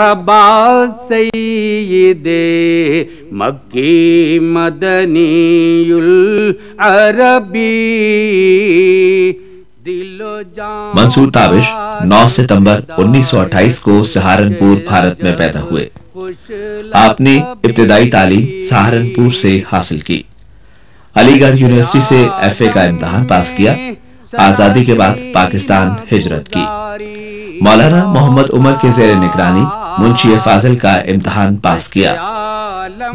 مرحبا سید مکی مدنی العربی۔ منصور تابش نو ستمبر انیس سو اٹھائیس کو سہارنپور بھارت میں پیدا ہوئے۔ آپ نے ابتدائی تعلیم سہارنپور سے حاصل کی۔ علی گڑھ یونیورسٹی سے ایف اے کا امتحان پاس کیا۔ آزادی کے بعد پاکستان ہجرت کی۔ مولانا محمد عمر کے زیر نگرانی منشی فاضل کا امتحان پاس کیا۔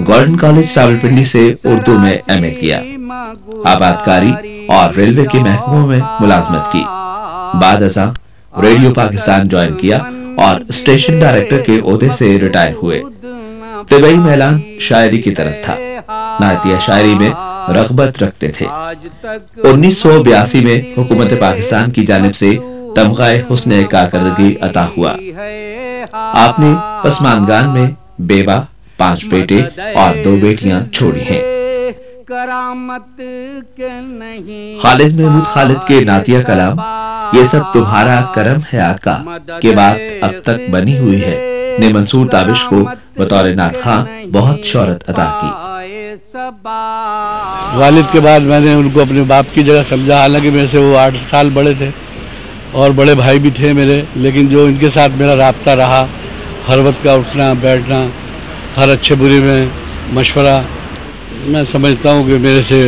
گولڈن کالج راول پنڈی سے اردو میں ایم اے کیا۔ آبادکاری اور ریلوے کے محکموں میں ملازمت کی۔ بعد ازاں ریڈیو پاکستان جوائن کیا اور اسٹیشن ڈائریکٹر کے عہدے سے ریٹائر ہوئے۔ طبعی میلان شاعری کی طرف تھا۔ نعتیہ شاعری میں رغبت رکھتے تھے۔ انیس سو بیاسی میں حکومت پاکستان کی جانب سے تمغہ حسن کارکردگی عطا ہوا۔ آپ نے پسماندگان میں بیوہ پانچ بیٹے اور دو بیٹیاں چھوڑی ہیں۔ کرامت کے نہیں خالد محمود خالد کے نعتیہ کلام یہ سب تمہارا کرم ہے آقا کے بات اب تک بنی ہوئی ہے۔ نے منصور تابش کو بطور نعت خان بہت شہرت عطا کی۔ والد کے بعد میں نے ان کو اپنے باپ کی جگہ سمجھا حالانکہ میرے سے وہ آٹھ سال بڑے تھے۔ اور بڑے بھائی بھی تھے میرے، لیکن جو ان کے ساتھ میرا رابطہ رہا ہر وقت کا اٹھنا، بیٹھنا، ہر اچھے برے میں مشورہ، میں سمجھتا ہوں کہ میرے سے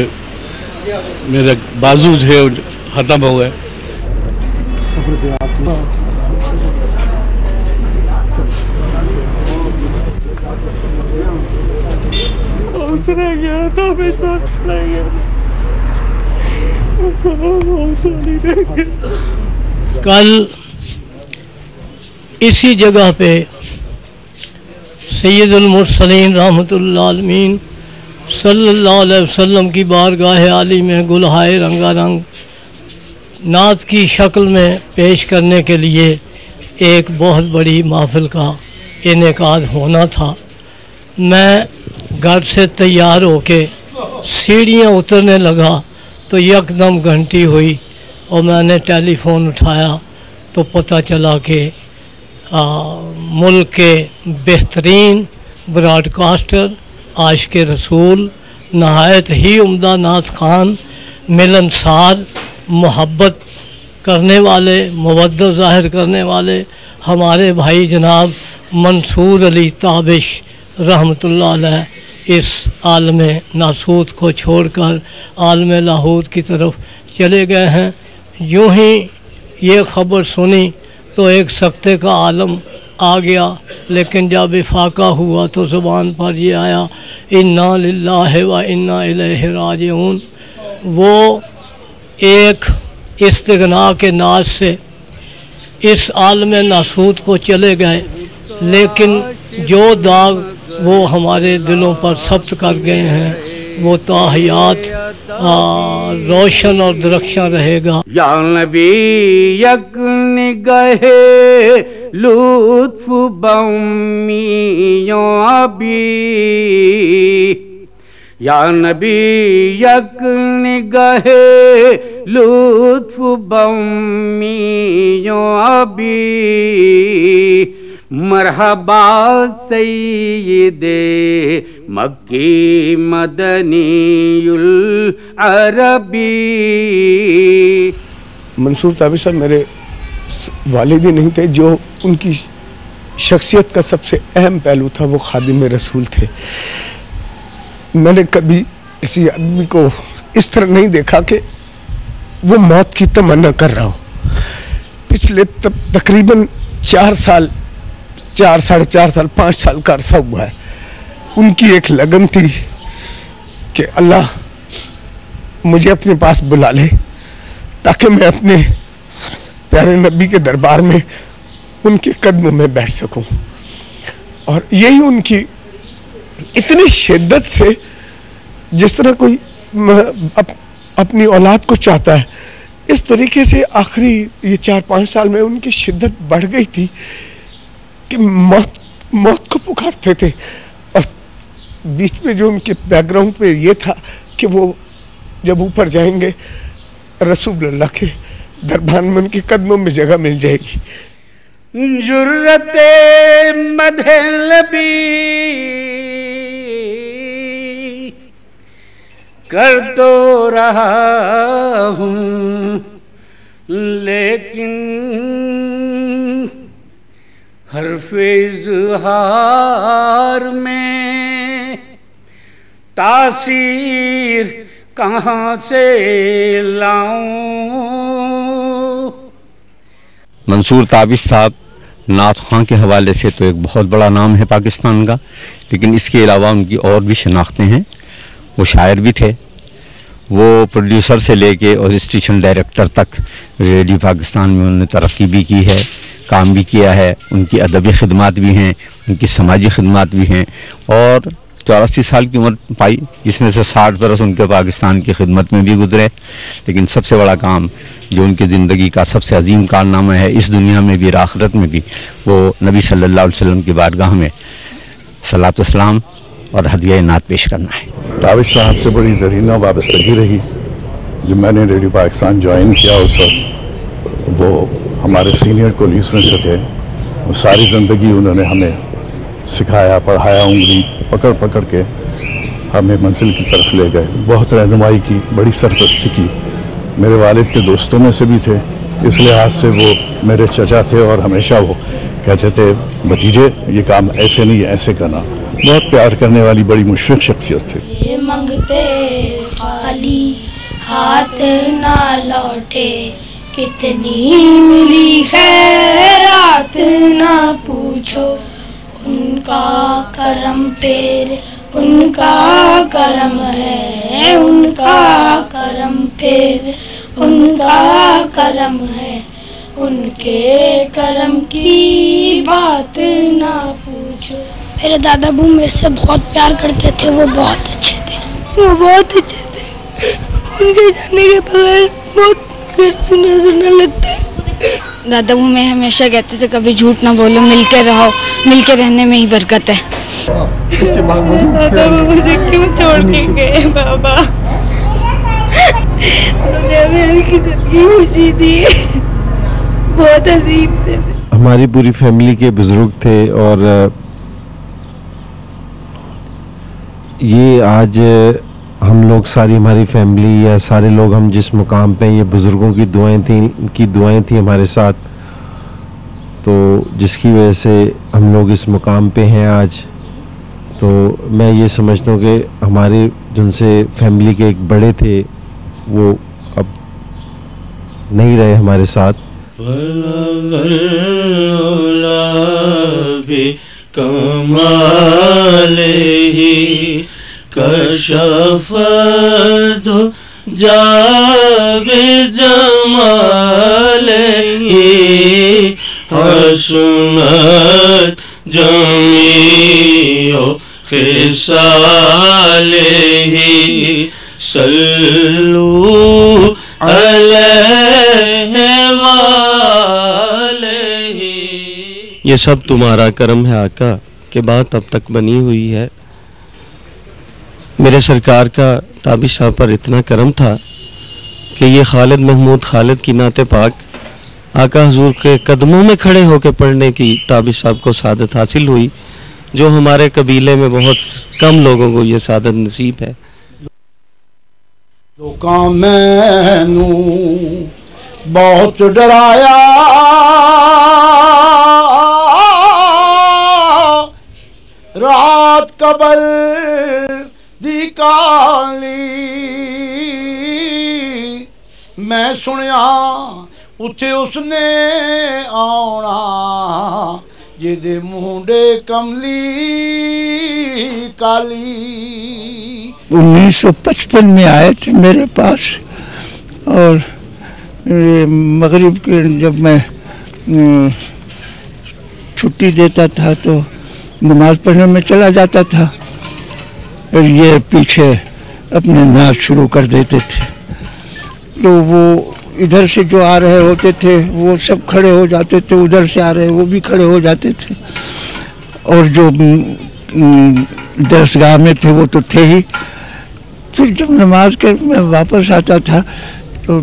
میرے بازو تھے ختم ہو گئے۔ کل اسی جگہ پہ سید المرسلین رحمۃ اللہ عالمین صلی اللہ علیہ وسلم کی بارگاہ عالی میں گلہائے رنگا رنگ نعت کی شکل میں پیش کرنے کے لیے ایک بہت بڑی محفل کا انعقاد ہونا تھا۔ میں گھر سے تیار ہو کے سیڑھیاں اترنے لگا تو یکدم گھنٹی ہوئی۔ اور میں نے ٹیلی فون اٹھایا تو پتہ چلا کہ آ، ملک کے بہترین براڈ کاسٹر عاشق رسول نہایت ہی عمدہ ناز خان ملنسار محبت کرنے والے مودت ظاہر کرنے والے ہمارے بھائی جناب منصور علی تابش رحمۃ اللہ علیہ اس عالم ناسوت کو چھوڑ کر عالم لاہور کی طرف چلے گئے ہیں۔ یوں ہی یہ خبر سنی تو ایک سکتے کا عالم آ گیا، لیکن جب افاقہ ہوا تو زبان پر یہ آیا، انا للہ و انا الیہ راجعون وہ ایک استغنا کے ناز سے اس عالم ناسوت کو چلے گئے، لیکن جو داغ وہ ہمارے دلوں پر ثبت کر گئے ہیں۔ وہ تاحیات روشن اور درخشاں رہے گا۔ یا نبی یک نگہ لطف بمیوں ابی یا نبی یک نگہ لطف بمیوں ابی مرحبا سید مکی مدنی العربی منصور تابی صاحب میرے والد ہی نہیں تھے، جو ان کی شخصیت کا سب سے اہم پہلو تھا، وہ خادم رسول تھے۔ میں نے کبھی کسی آدمی کو اس طرح نہیں دیکھا کہ وہ موت کی تمنا کر رہا ہو۔ پچھلے تقریباً چار سال چار ساڑھے چار سال، پانچ سال کا عرصہ ہوا ہے۔ ان کی ایک لگن تھی کہ اللہ مجھے اپنے پاس بلا لے تاکہ میں اپنے پیارے نبی کے دربار میں ان کے قدموں میں بیٹھ سکوں۔ اور یہی ان کی اتنی شدت سے جس طرح کوئی اپنی اولاد کو چاہتا ہے، اس طریقے سے آخری یہ چار پانچ سال میں ان کی شدت بڑھ گئی تھی۔ کہ موت موت کو پکارتے تھے اور بیچ میں جو ان کے بیک گراؤنڈ پہ یہ تھا کہ وہ جب اوپر جائیں گے، رسول اللہ کے دربار میں ان کے قدموں میں جگہ مل جائے گی۔ جرت مدھلبی کر تو رہا ہوں، لیکن حرف اظہار میں۔ تاثیر کہاں سے لاؤں؟ منصور تابش صاحب، نعت خواں کے حوالے سے تو ایک بہت بڑا نام ہے پاکستان کا، لیکن اس کے علاوہ ان کی اور بھی شناختیں ہیں۔ وہ شاعر بھی تھے۔ وہ پروڈیوسر سے لے کے اور اسٹیشن ڈائریکٹر تک ریڈیو پاکستان میں انہوں نے ترقی بھی کی ہے۔ کام بھی کیا ہے، ان کی ادبی خدمات بھی ہیں، ان کی سماجی خدمات بھی ہیں۔ اور چوراسی سال کی عمر پائی، جس میں سے ساٹھ برس ان کے پاکستان کی خدمت میں بھی گزرے۔ لیکن سب سے بڑا کام، جو ان کی زندگی کا سب سے عظیم کارنامہ ہے، اس دنیا میں بھی، اور آخرت میں بھی، وہ نبی صلی اللہ علیہ وسلم کی بارگاہ میں صلاۃ اسلام اور ہدیہ نعت پیش کرنا ہے۔ تابش صاحب سے بڑی زرینہ وابستگی رہی، جب میں نے ریڈیو پاکستان جوائن کیا، اس وقت وہ ہمارے سینئر کولیس میں سے تھے۔ وہ ساری زندگی انہوں نے ہمیں سکھایا، پڑھایا، انگلی پکڑ پکڑ کے ہمیں منزل کی طرف لے گئے۔ بہت رہنمائی کی، بڑی سرپرستی کی۔ میرے والد کے دوستوں میں سے بھی تھے۔ اس لحاظ سے وہ میرے چچا تھے اور ہمیشہ وہ کہتے تھے، بھتیجے، یہ کام ایسے نہیں، ایسے کرنا۔ بہت پیار کرنے والی بڑی مشرق شخصیت تھی۔ یہ منگتے خالی ہاتھ نہ لوٹے۔ کتنی ملی خیرات نہ پوچھو۔ ان کا کرم پھر ان کا کرم ہے۔ ان کا کرم پھر ان کا کرم ہے۔ ان کے کرم کی بات نہ پوچھو۔ میرے دادا ابو میرے سے بہت پیار کرتے تھے، وہ بہت اچھے تھے۔ وہ بہت اچھے تھے۔ ان کے جانے کے بغیر بہت گھر سنا سنا لگتا ہے دادا ابو میں ہمیشہ کہتے تھے کبھی جھوٹ نہ بولو مل کے رہو مل کے رہنے میں ہی برکت ہے. دادا ابو مجھے کیوں چھوڑ کے گئے بابا؟ میری زندگی خوشی تھی بہت عظیم تھے۔ ہماری پوری فیملی کے بزرگ تھے اور یہ آج ہم لوگ ساری ہماری فیملی یا سارے لوگ ہم جس مقام پہ یہ بزرگوں کی دعائیں تھیں، ان کی دعائیں تھیں ہمارے ساتھ۔ تو جس کی وجہ سے ہم لوگ اس مقام پہ ہیں آج، تو میں یہ سمجھتا ہوں کہ ہمارے جن سے فیملی کے ایک بڑے تھے، وہ اب نہیں رہے ہمارے ساتھ۔ کمال ہی کشف دو جاگ جمال ہی حسنت جمیع خسال ہی صلو علیہ وآلہ یہ سب تمہارا کرم ہے آقا، کہ بات اب تک بنی ہوئی ہے۔ میرے سرکار کا تابی شاہ پر اتنا کرم تھا کہ یہ خالد محمود خالد کی نعت پاک آقا حضور کے قدموں میں کھڑے ہو کے پڑھنے کی تابی صاحب کو سعادت حاصل ہوئی، جو ہمارے قبیلے میں بہت کم لوگوں کو یہ سعادت نصیب ہے۔ بہت ڈرایا۔ رات قبل دی کالی میں سنیا اتھے اس نے آنا جیدے مہنڈے کملی کالی انیس سو پچپن میں آئے تھے میرے پاس اور مغرب کے جب میں چھٹی دیتا تھا تو نماز پڑھنے میں چلا جاتا تھا یہ پیچھے اپنے ناچ شروع کر دیتے تھے۔ تو وہ ادھر سے جو آ رہے ہوتے تھے، وہ سب کھڑے ہو جاتے تھے، ادھر سے آ رہے، وہ بھی کھڑے ہو جاتے تھے۔ اور جو درسگاہ میں تھے، وہ تو تھے ہی۔ پھر جب نماز کر میں واپس آتا تھا، تو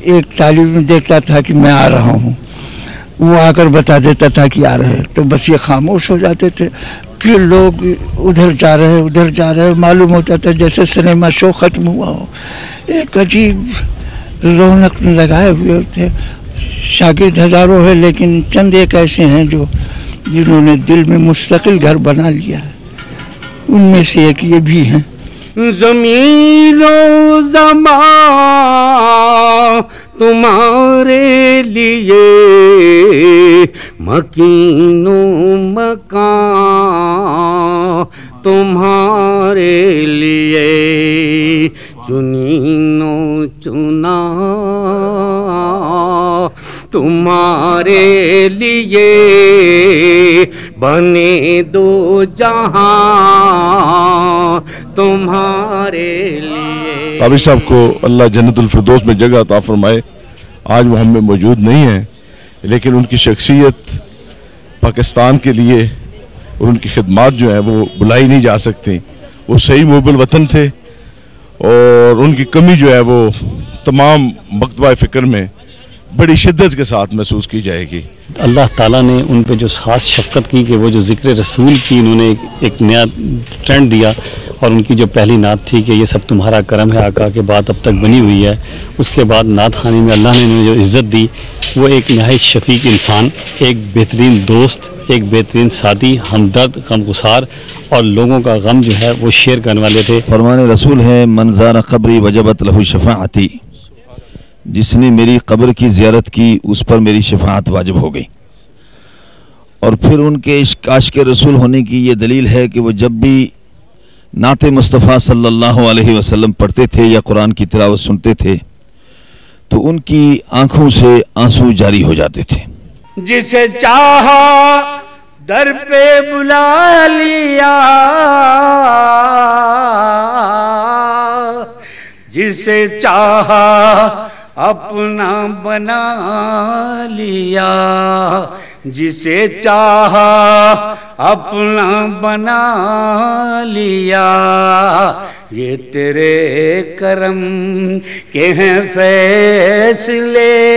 ایک تعلیم دیکھتا تھا کہ میں آ رہا ہوں۔ وہ آ کر بتا دیتا تھا کہ آ رہے ہیں۔ تو بس یہ خاموش ہو جاتے تھے۔ پھر لوگ ادھر جا رہے ہیں، ادھر جا رہے ہیں۔ معلوم ہوتا تھا جیسے سنیما شو ختم ہوا ہو۔ ایک عجیب رونق لگائے ہوئے ہوتے شاگرد ہزاروں ہے لیکن چند ایک ایسے ہیں جو جنہوں نے دل میں مستقل گھر بنا لیا ہے۔ ان میں سے ایک یہ بھی ہیں۔ زمین و زمان تمہارے لیے مکین مکان تمہارے لیے چنین و چنا تمہارے لیے بنے دو جہاں تمہارے لیے تابش صاحب کو اللہ جنت الفردوس میں جگہ عطا فرمائے، آج وہ ہم میں موجود نہیں ہیں۔ لیکن ان کی شخصیت پاکستان کے لیے اور ان کی خدمات جو ہیں وہ بلائی نہیں جا سکتی۔ وہ صحیح محب وطن تھے اور ان کی کمی جو ہے وہ تمام مکتبہ فکر میں بڑی شدت کے ساتھ محسوس کی جائے گی۔ اللہ تعالیٰ نے ان پہ جو خاص شفقت کی کہ وہ جو ذکر رسول کی انہوں نے ایک نیا ٹرینڈ دیا اور ان کی جو پہلی نعت تھی کہ یہ سب تمہارا کرم ہے، آقا کے بعد اب تک بنی ہوئی ہے، اس کے بعد نعت خانی میں اللہ نے انہیں جو عزت دی، وہ ایک نہایت شفیق انسان، ایک بہترین دوست، ایک بہترین ساتھی، ہمدرد، غمگسار اور لوگوں کا غم جو ہے وہ شیئر کرنے والے تھے۔ فرمان رسول ہے منظار قبری وجبت لہو شفاعتی جس نے میری قبر کی زیارت کی، اس پر میری شفاعت واجب ہو گئی۔ اور پھر ان کے عشق رسول ہونے کی یہ دلیل ہے کہ وہ جب بھی نعت مصطفیٰ صلی اللہ علیہ وسلم پڑھتے تھے یا قرآن کی تلاوت سنتے تھے، تو ان کی آنکھوں سے آنسو جاری ہو جاتے تھے۔ جسے چاہا در پہ بلا لیا، جسے چاہا اپنا بنا لیا۔ جسے چاہا اپنا بنا لیا۔ یہ تیرے کرم کے ہیں فیصلے۔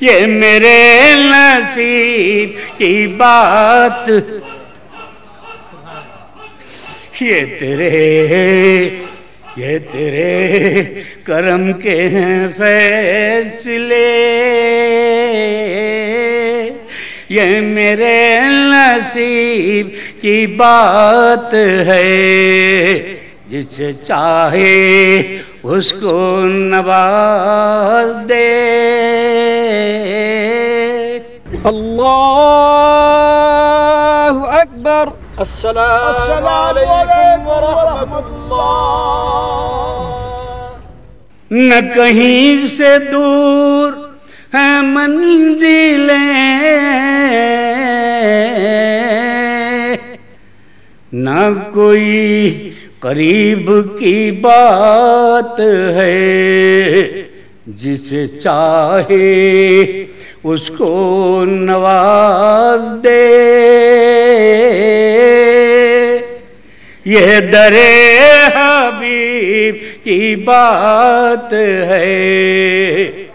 یہ میرے نصیب کی بات۔ یہ تیرے یہ تیرے کرم کے ہیں فیصلے۔ یہ میرے نصیب کی بات ہے۔ جسے چاہے اس کو نواز دے۔ اللہ اکبر۔ السلام علیکم ورحمۃ اللہ۔ نہ کہیں سے دور ہے منزلیں نہ کوئی قریب کی بات ہے جسے چاہے اس کو نواز دے۔ یہ درے حبیب کی بات ہے۔